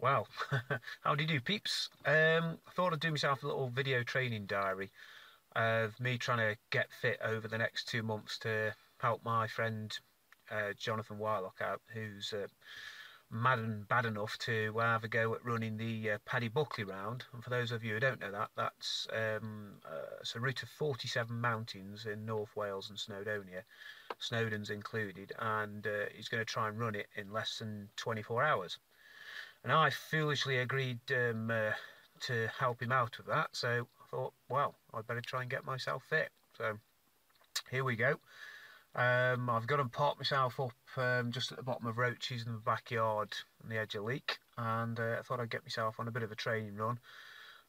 Well, how do you do, peeps? Um, I thought I'd do myself a little video training diary of me trying to get fit over the next two months to help my friend uh, Jonathan Wylock out, who's uh, mad and bad enough to have a go at running the uh, Paddy Buckley round. And for those of you who don't know that, that's um, uh, a route of 47 mountains in North Wales and Snowdonia, Snowdon's included, and uh, he's going to try and run it in less than 24 hours and I foolishly agreed um, uh, to help him out with that. So I thought, well, I'd better try and get myself fit. So here we go. Um, I've got to park myself up um, just at the bottom of Roaches in the backyard on the edge of Leek, and uh, I thought I'd get myself on a bit of a training run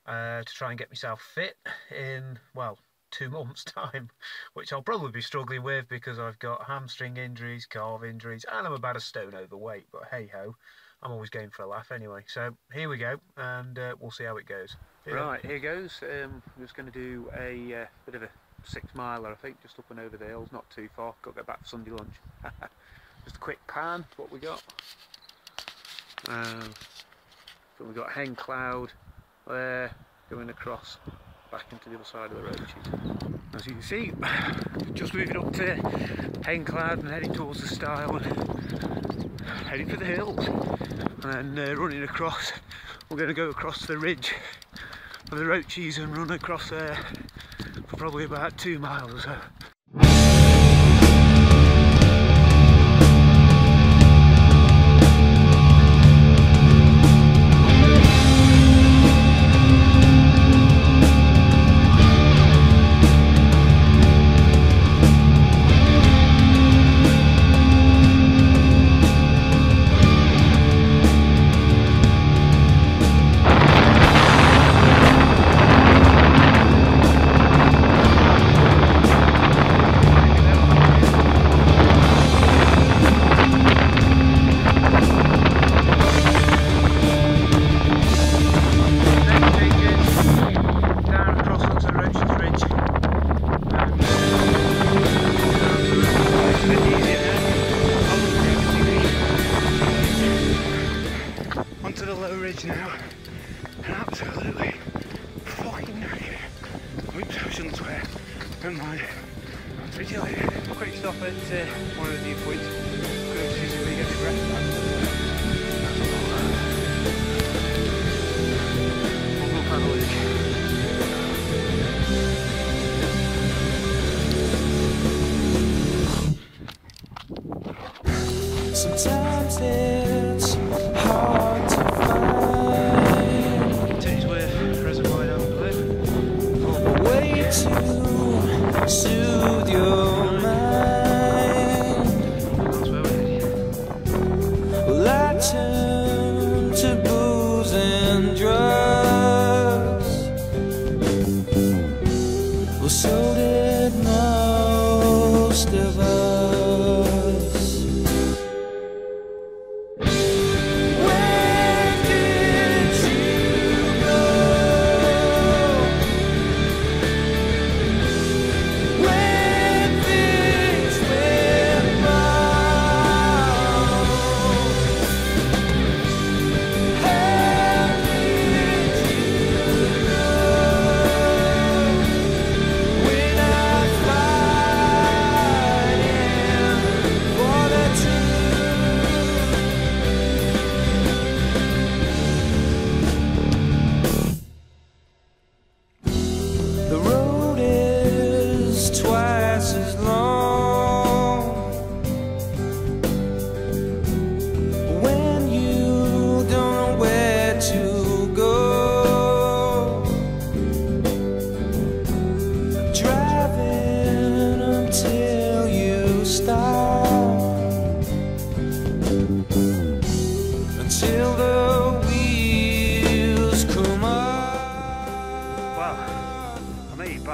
uh, to try and get myself fit in, well, two months' time, which I'll probably be struggling with because I've got hamstring injuries, calf injuries, and I'm about a stone overweight, but hey ho. I'm always going for a laugh anyway. So here we go, and uh, we'll see how it goes. Here right, here goes. Um, I'm just going to do a uh, bit of a six miler, I think, just up and over the hills, not too far. Got to get back for Sunday lunch. just a quick pan, what we got. Um, so we've got Hen Cloud there, going across back into the other side of the roaches. As you can see, just moving up to Hen Cloud and heading towards the stile heading for the hills. And then uh, running across we're going to go across the ridge of the Roaches and run across there for probably about two miles. Or so now. And absolutely fucking nightmare. Oops, I shouldn't swear. Never mind. To you later. Quick stop at uh, one of the viewpoints. See if we get to rest.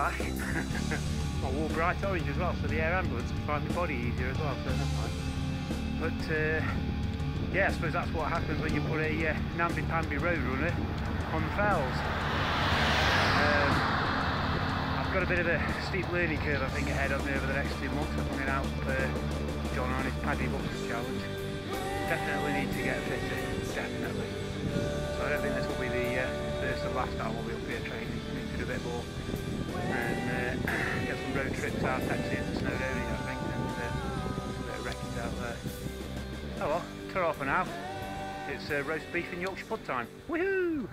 Back. I wore bright orange as well, so the air ambulance can find the body easier as well, so that's fine. But uh, yeah, I suppose that's what happens when you put a uh, namby-pamby road runner on the fells. Um, I've got a bit of a steep learning curve I think ahead of me over the next two months. I'm coming out uh, John on his Paddy Buckley challenge definitely need to get fitter, definitely. video training. Need to do a bit more trips Snowdonia, I think, and uh, a bit of wreckage out there. Oh well, ta for now. It's uh, roast beef and Yorkshire pud time. Woohoo!